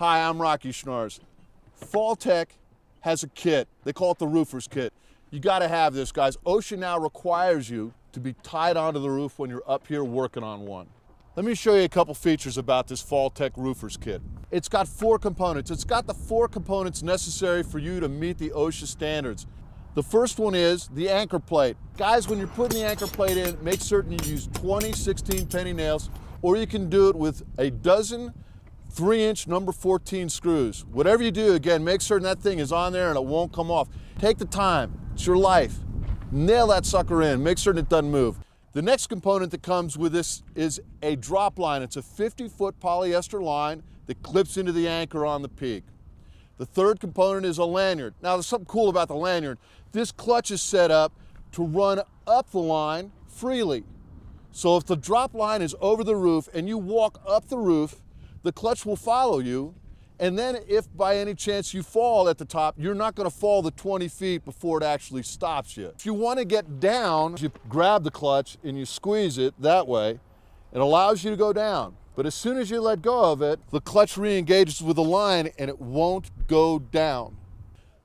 Hi, I'm Rocky Schnars. FallTech has a kit. They call it the roofer's kit. You got to have this, guys. OSHA now requires you to be tied onto the roof when you're up here working on one. Let me show you a couple features about this FallTech roofer's kit. It's got four components. It's got the four components necessary for you to meet the OSHA standards. The first one is the anchor plate. Guys, when you're putting the anchor plate in, make certain you use 20 16 penny nails, or you can do it with a dozen three inch number 14 screws. Whatever you do, again, make certain that thing is on there and it won't come off. Take the time, it's your life. Nail that sucker in, make certain it doesn't move. The next component that comes with this is a drop line. It's a 50 foot polyester line that clips into the anchor on the peak. The third component is a lanyard. Now there's something cool about the lanyard. This clutch is set up to run up the line freely. So if the drop line is over the roof and you walk up the roof, the clutch will follow you. And then if by any chance you fall at the top, you're not gonna fall the 20 feet before it actually stops you. If you wanna get down, you grab the clutch and you squeeze it that way. It allows you to go down. But as soon as you let go of it, the clutch re-engages with the line and it won't go down.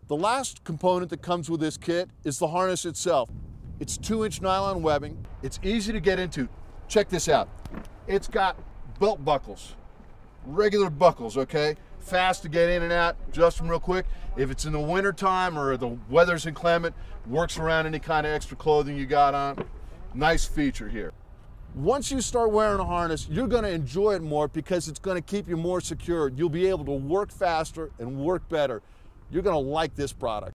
The last component that comes with this kit is the harness itself. It's two inch nylon webbing. It's easy to get into. Check this out. It's got belt buckles regular buckles, okay? Fast to get in and out, adjust them real quick. If it's in the winter time or the weather's inclement, works around any kind of extra clothing you got on. Nice feature here. Once you start wearing a harness, you're gonna enjoy it more because it's gonna keep you more secure. You'll be able to work faster and work better. You're gonna like this product.